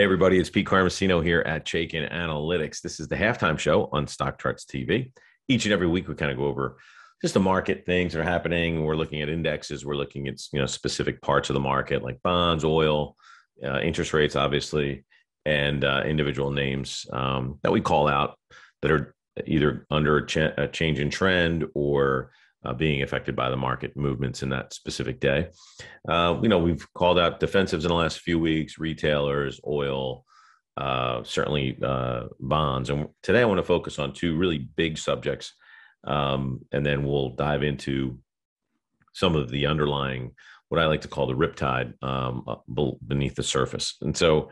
Hey, everybody, it's Pete Carmasino here at Chaikin Analytics. This is the halftime show on Stock Charts TV. Each and every week, we kind of go over just the market things that are happening. We're looking at indexes, we're looking at you know specific parts of the market like bonds, oil, uh, interest rates, obviously, and uh, individual names um, that we call out that are either under a, a change in trend or uh, being affected by the market movements in that specific day. Uh, you know, we've called out defensives in the last few weeks, retailers, oil, uh, certainly uh, bonds. And today I want to focus on two really big subjects. Um, and then we'll dive into some of the underlying, what I like to call the riptide um, beneath the surface. And so,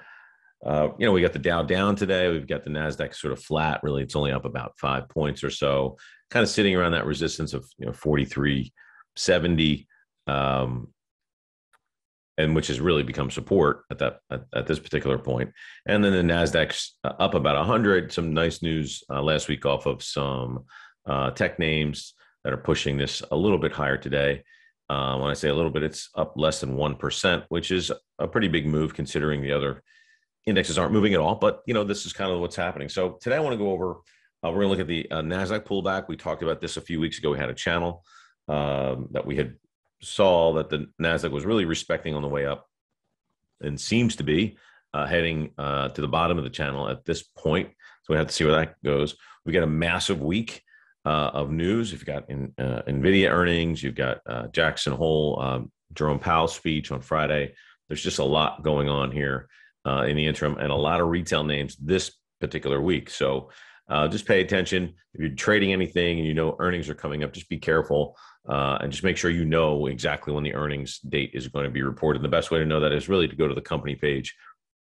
uh, you know, we got the Dow down today. We've got the Nasdaq sort of flat. Really, it's only up about five points or so kind of sitting around that resistance of you know 4370 um, and which has really become support at that at, at, this particular point. And then the nasdaq's uh, up about 100 some nice news uh, last week off of some uh, tech names that are pushing this a little bit higher today. Uh, when i say a little bit it's up less than 1% which is a pretty big move considering the other indexes aren't moving at all but you know this is kind of what's happening. So today i want to go over uh, we're going to look at the uh, Nasdaq pullback. We talked about this a few weeks ago. We had a channel um, that we had saw that the Nasdaq was really respecting on the way up, and seems to be uh, heading uh, to the bottom of the channel at this point. So we have to see where that goes. We got a massive week uh, of news. You've got in, uh, Nvidia earnings. You've got Jackson Hole, um, Jerome Powell speech on Friday. There's just a lot going on here in the interim, and a lot of retail names this particular week. So uh, just pay attention. If you're trading anything and you know earnings are coming up, just be careful uh, and just make sure you know exactly when the earnings date is going to be reported. The best way to know that is really to go to the company page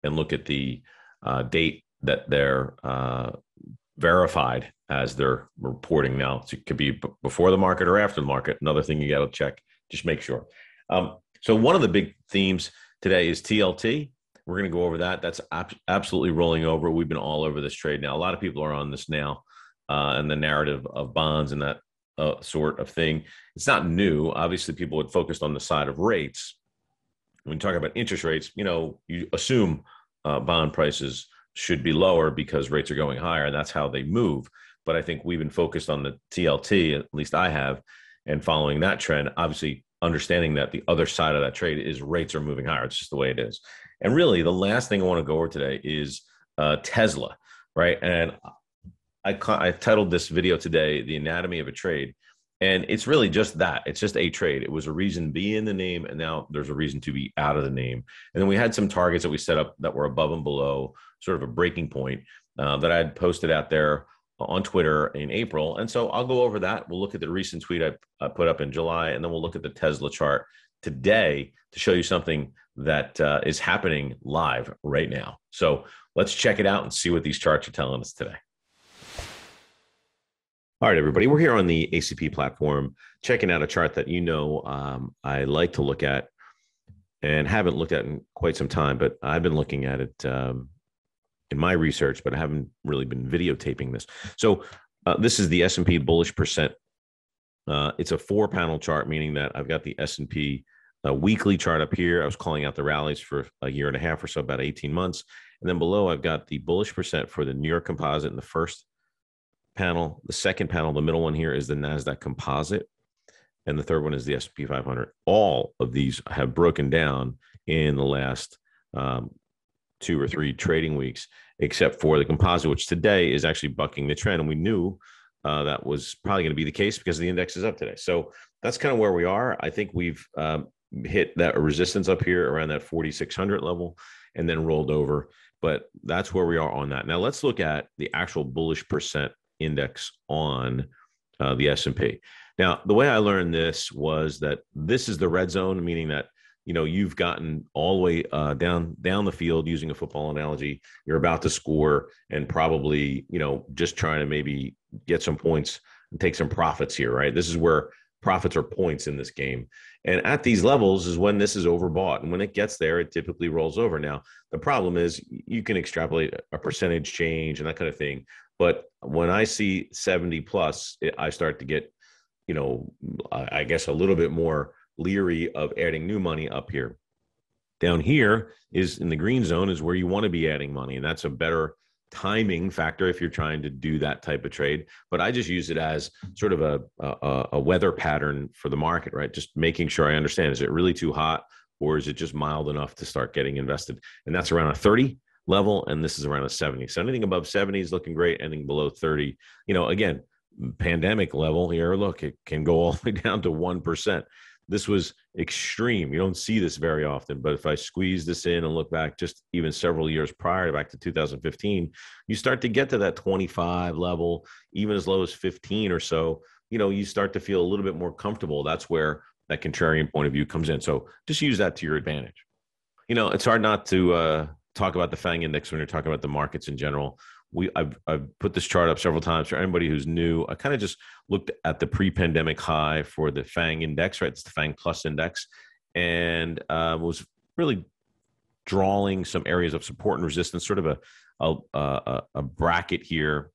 and look at the uh, date that they're uh, verified as they're reporting now. So it could be before the market or after the market. Another thing you got to check. Just make sure. Um, so one of the big themes today is TLT. We're going to go over that. That's ab- absolutely rolling over. We've been all over this trade now. A lot of people are on this now, uh, and the narrative of bonds and that uh, sort of thing. It's not new. Obviously, people had focused on the side of rates. When you talk about interest rates, you know, you assume uh, bond prices should be lower because rates are going higher, and that's how they move. But I think we've been focused on the TLT, at least I have, and following that trend. Obviously, understanding that the other side of that trade is rates are moving higher. It's just the way it is. And really, the last thing I want to go over today is uh, Tesla, right? And I, I titled this video today, The Anatomy of a Trade. And it's really just that. It's just a trade. It was a reason be in the name, and now there's a reason to be out of the name. And then we had some targets that we set up that were above and below, sort of a breaking point uh, that I had posted out there on Twitter in April. And so I'll go over that. We'll look at the recent tweet I, I put up in July, and then we'll look at the Tesla chart today to show you something that uh, is happening live right now. So let's check it out and see what these charts are telling us today. All right, everybody, we're here on the ACP platform, checking out a chart that you know um, I like to look at and haven't looked at in quite some time, but I've been looking at it um, in my research, but I haven't really been videotaping this. So uh, this is the S&P bullish percent. Uh, it's a four panel chart, meaning that I've got the S&P a weekly chart up here. I was calling out the rallies for a year and a half or so, about 18 months. And then below, I've got the bullish percent for the New York Composite in the first panel. The second panel, the middle one here, is the NASDAQ Composite. And the third one is the S&P 500. All of these have broken down in the last um, two or three trading weeks, except for the composite, which today is actually bucking the trend. And we knew uh, that was probably going to be the case because the index is up today. So that's kind of where we are. I think we've um, hit that resistance up here around that 4600 level and then rolled over but that's where we are on that now let's look at the actual bullish percent index on uh, the s&p now the way i learned this was that this is the red zone meaning that you know you've gotten all the way uh, down down the field using a football analogy you're about to score and probably you know just trying to maybe get some points and take some profits here right this is where profits or points in this game. And at these levels is when this is overbought. And when it gets there, it typically rolls over. Now, the problem is you can extrapolate a percentage change and that kind of thing. But when I see 70 plus, I start to get, you know, I guess a little bit more leery of adding new money up here. Down here is in the green zone is where you want to be adding money, and that's a better timing factor if you're trying to do that type of trade. But I just use it as sort of a, a, a weather pattern for the market, right? Just making sure I understand: is it really too hot, or is it just mild enough to start getting invested? And that's around a 30 level, and this is around a 70. So anything above 70 is looking great. Anything below 30, you know, again, pandemic level here. Look, it can go all the way down to one percent this was extreme. You don't see this very often, but if I squeeze this in and look back just even several years prior, back to 2015, you start to get to that 25 level, even as low as 15 or so. You know, you start to feel a little bit more comfortable. That's where that contrarian point of view comes in. So just use that to your advantage. You know, it's hard not to uh, talk about the FANG index when you're talking about the markets in general we I've, I've put this chart up several times for anybody who's new. I kind of just looked at the pre-pandemic high for the FANG index, right? It's the FANG Plus index, and uh, was really drawing some areas of support and resistance, sort of a a, a, a bracket here,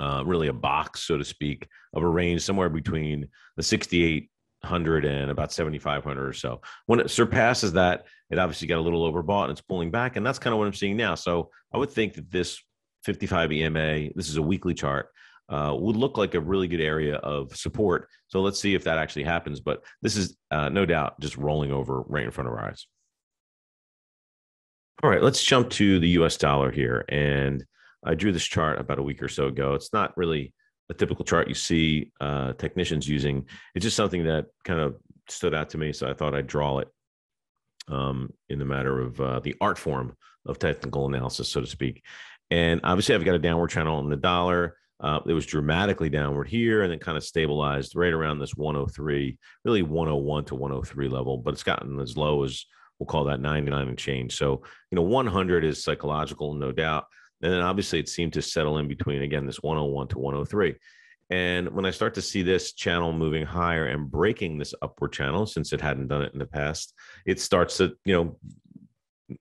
uh, really a box, so to speak, of a range somewhere between the 6800 and about 7500 or so. When it surpasses that, it obviously got a little overbought and it's pulling back, and that's kind of what I'm seeing now. So I would think that this 55 EMA, this is a weekly chart, uh, would look like a really good area of support. So let's see if that actually happens. But this is uh, no doubt just rolling over right in front of our eyes. All right, let's jump to the US dollar here. And I drew this chart about a week or so ago. It's not really a typical chart you see uh, technicians using. It's just something that kind of stood out to me. So I thought I'd draw it um, in the matter of uh, the art form of technical analysis, so to speak. And obviously, I've got a downward channel on the dollar. Uh, it was dramatically downward here and then kind of stabilized right around this 103, really 101 to 103 level, but it's gotten as low as we'll call that 99 and change. So, you know, 100 is psychological, no doubt. And then obviously it seemed to settle in between, again, this 101 to 103. And when I start to see this channel moving higher and breaking this upward channel, since it hadn't done it in the past, it starts to, you know,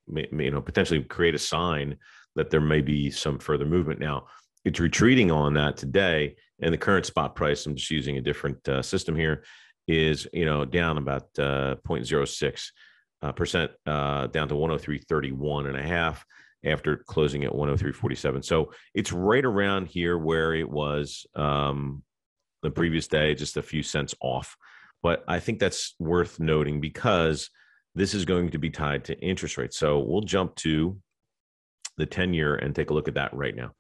you know, potentially create a sign that there may be some further movement. Now, it's retreating on that today, and the current spot price. I'm just using a different uh, system here. Is you know down about uh, 0.06 uh, percent uh, down to 103.31 and a half after closing at 103.47. So it's right around here where it was um, the previous day, just a few cents off. But I think that's worth noting because this is going to be tied to interest rates. So we'll jump to the 10 year and take a look at that right now.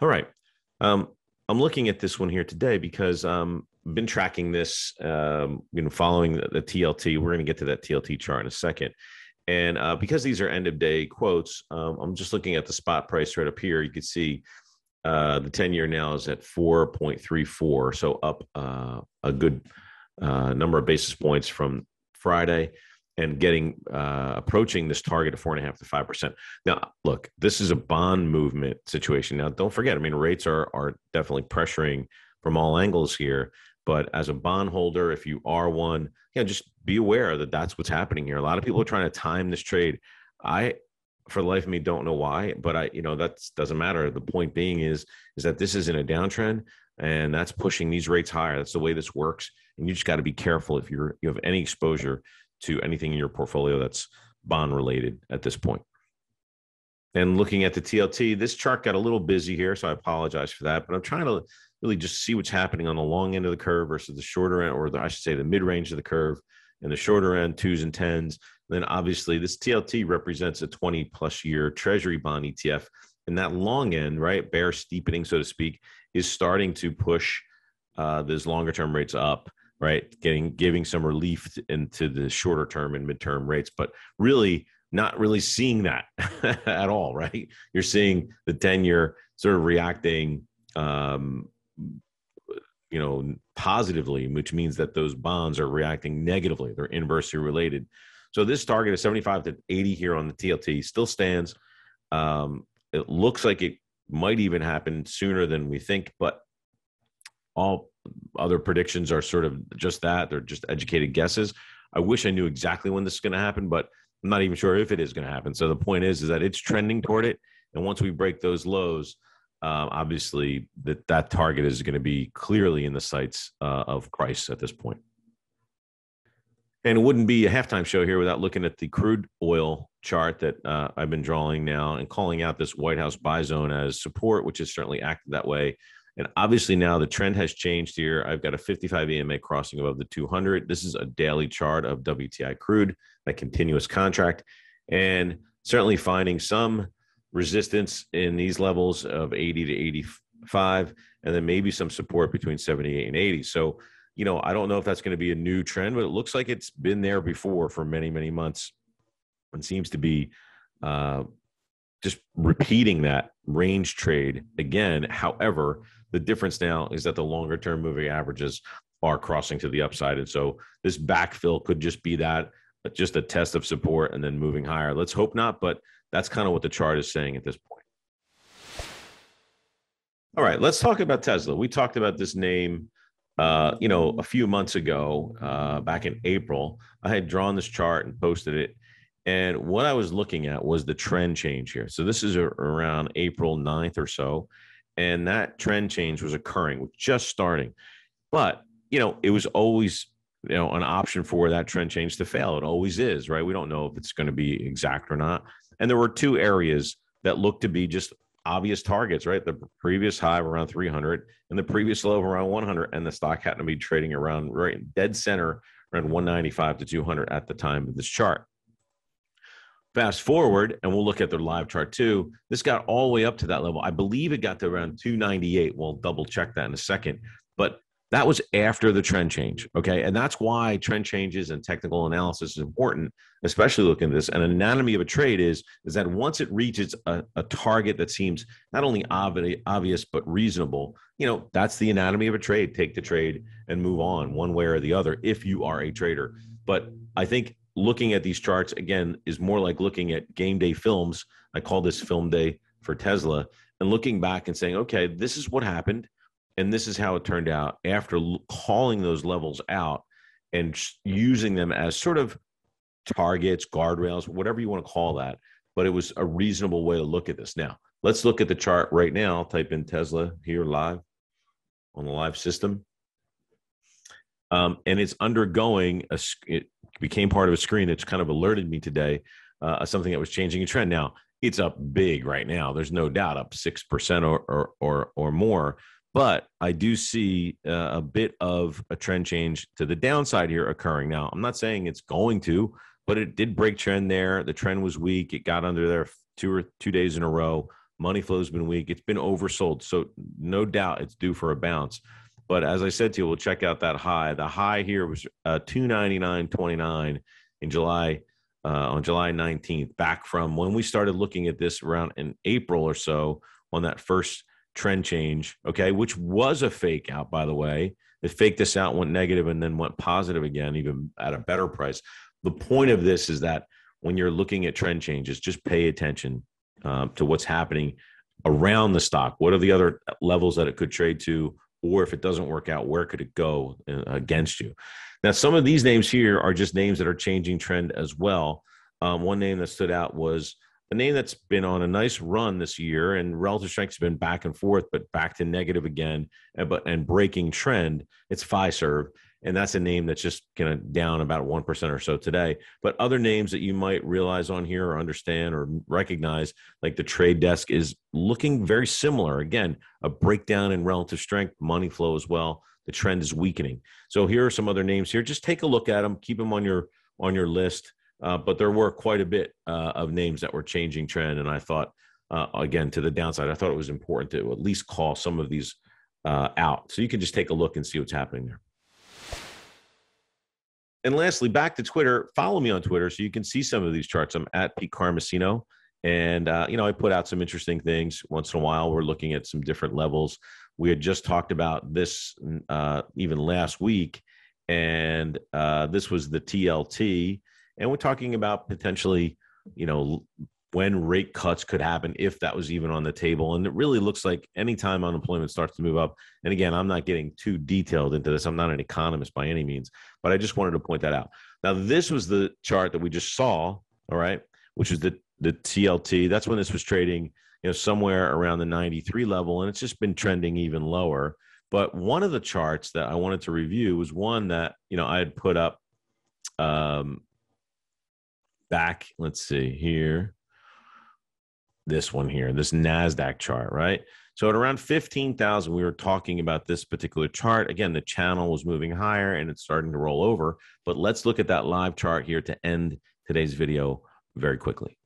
All right. Um, I'm looking at this one here today because um, I've been tracking this, um, you know, following the, the TLT. We're going to get to that TLT chart in a second. And uh, because these are end of day quotes, um, I'm just looking at the spot price right up here. You can see uh, the 10 year now is at 4.34, so up uh, a good uh, number of basis points from Friday and getting uh, approaching this target of four and a half to five percent. Now, look, this is a bond movement situation. Now, don't forget, I mean, rates are are definitely pressuring from all angles here. But as a bond holder, if you are one, yeah, just be aware that that's what's happening here. A lot of people are trying to time this trade. I, for the life of me, don't know why, but I, you know, that doesn't matter. The point being is, is that this is in a downtrend, and that's pushing these rates higher. That's the way this works, and you just got to be careful if you're you have any exposure to anything in your portfolio that's bond related at this point. And looking at the TLT, this chart got a little busy here, so I apologize for that. But I'm trying to really just see what's happening on the long end of the curve versus the shorter end, or the, I should say the mid range of the curve, and the shorter end, twos and tens. And then obviously, this TLT represents a 20 plus year Treasury bond ETF. And that long end, right, bear steepening, so to speak, is starting to push uh, those longer term rates up right? Getting giving some relief into the shorter term and midterm rates, but really not really seeing that at all, right? You're seeing the 10 year sort of reacting um, you know positively which means that those bonds are reacting negatively they're inversely related so this target of 75 to 80 here on the tlt still stands um, it looks like it might even happen sooner than we think but all other predictions are sort of just that they're just educated guesses i wish i knew exactly when this is going to happen but i'm not even sure if it is going to happen so the point is is that it's trending toward it and once we break those lows um, obviously that that target is going to be clearly in the sights uh, of price at this point. And it wouldn't be a halftime show here without looking at the crude oil chart that uh, I've been drawing now and calling out this White House buy zone as support, which is certainly acted that way. And obviously now the trend has changed here. I've got a 55 EMA crossing above the 200. This is a daily chart of WTI crude, that continuous contract, and certainly finding some resistance in these levels of 80 to 85, and then maybe some support between 78 and 80. So you know, I don't know if that's going to be a new trend, but it looks like it's been there before for many, many months and seems to be uh, just repeating that range trade again. However, the difference now is that the longer term moving averages are crossing to the upside. And so this backfill could just be that, just a test of support and then moving higher. Let's hope not, but that's kind of what the chart is saying at this point. All right, let's talk about Tesla. We talked about this name uh, you know, a few months ago, uh, back in April, I had drawn this chart and posted it. And what I was looking at was the trend change here. So this is a, around April 9th or so. And that trend change was occurring, just starting. But, you know, it was always, you know, an option for that trend change to fail. It always is, right? We don't know if it's going to be exact or not. And there were two areas that looked to be just obvious targets, right? The previous high around 300 and the previous low around 100, and the stock happened to be trading around right dead center around 195 to 200 at the time of this chart. Fast forward, and we'll look at their live chart too. This got all the way up to that level. I believe it got to around 298. We'll double check that in a second. But that was after the trend change. Okay. And that's why trend changes and technical analysis is important, especially looking at this. An anatomy of a trade is, is that once it reaches a, a target that seems not only obvi- obvious, but reasonable, you know, that's the anatomy of a trade. Take the trade and move on one way or the other if you are a trader. But I think looking at these charts again is more like looking at game day films. I call this film day for Tesla and looking back and saying, okay, this is what happened and this is how it turned out after calling those levels out and using them as sort of targets, guardrails, whatever you want to call that. But it was a reasonable way to look at this. Now, let's look at the chart right now. I'll type in Tesla here live on the live system. Um, and it's undergoing a, became part of a screen that's kind of alerted me today uh, something that was changing a trend. Now, it's up big right now. There's no doubt up 6% or, or, or, or more but I do see uh, a bit of a trend change to the downside here occurring. Now, I'm not saying it's going to, but it did break trend there. The trend was weak. It got under there two or two days in a row. Money flow has been weak. It's been oversold. So, no doubt it's due for a bounce. But as I said to you, we'll check out that high. The high here was uh, 299.29 in July. Uh, on July 19th, back from when we started looking at this around in April or so on that first trend change, okay, which was a fake out, by the way. It faked this out, went negative, and then went positive again, even at a better price. The point of this is that when you're looking at trend changes, just pay attention um, to what's happening around the stock. What are the other levels that it could trade to? Or if it doesn't work out, where could it go uh, against you? Now, some of these names here are just names that are changing trend as well. Um, one name that stood out was a name that's been on a nice run this year and relative strength has been back and forth, but back to negative again, and, but and breaking trend. It's Fiserv, and that's a name that's just kind of down about one percent or so today. But other names that you might realize on here or understand or recognize, like the trade desk, is looking very similar. Again, a breakdown in relative strength, money flow as well. The trend is weakening. So here are some other names here. Just take a look at them. Keep them on your on your list. Uh, but there were quite a bit uh, of names that were changing trend, and I thought, uh, again, to the downside, I thought it was important to at least call some of these uh, out, so you can just take a look and see what's happening there. And lastly, back to Twitter. Follow me on Twitter so you can see some of these charts. I'm at Pete Carmasino. and uh, you know I put out some interesting things once in a while. We're looking at some different levels. We had just talked about this uh, even last week, and this was the TLT and we're talking about potentially, you know, when rate cuts could happen if that was even on the table. And it really looks like anytime unemployment starts to move up. And again, I'm not getting too detailed into this. I'm not an economist by any means, but I just wanted to point that out. Now, this was the chart that we just saw, all right, which is the the TLT. That's when this was trading, you know, somewhere around the 93 level, and it's just been trending even lower. But one of the charts that I wanted to review was one that you know I had put up um, back, let's see here, this one here, this NASDAQ chart, right? So at around 15,000, we were talking about this particular chart. Again, the channel was moving higher and it's starting to roll over. But let's look at that live chart here to end today's video very quickly.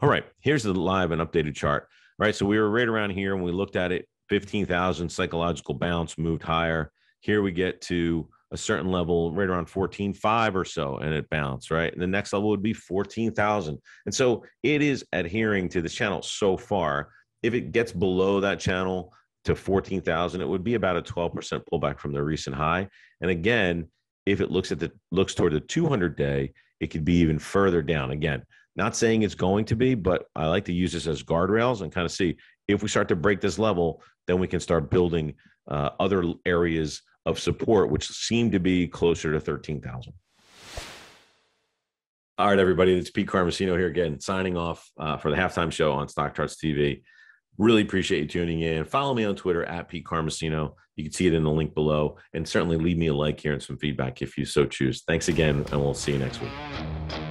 All right, here's the live and updated chart. All right, so we were right around here and we looked at it 15,000 psychological bounce moved higher. Here we get to a certain level right around 14.5 or so and it bounced right? And the next level would be 14,000 and so it is adhering to the channel so far. If it gets below that channel to 14,000 it would be about a 12% pullback from the recent high. And again if it looks at the looks toward the 200 day it could be even further down. Again not saying it's going to be but i like to use this as guardrails and kind of see if we start to break this level then we can start building uh, other areas of support, which seemed to be closer to 13,000. All right, everybody, it's Pete Carmasino here again, signing off uh, for the halftime show on Stock Charts TV. Really appreciate you tuning in. Follow me on Twitter at Pete Carmasino. You can see it in the link below, and certainly leave me a like here and some feedback if you so choose. Thanks again, and we'll see you next week.